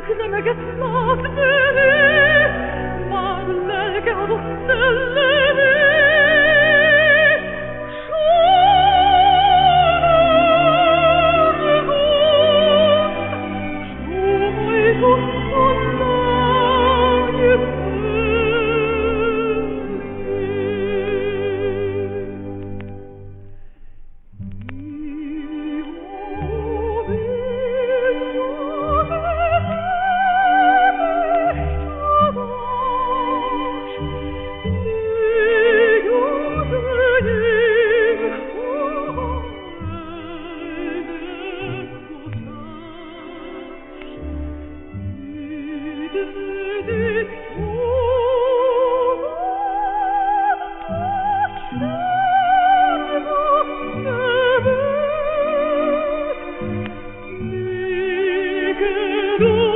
que je me gâte It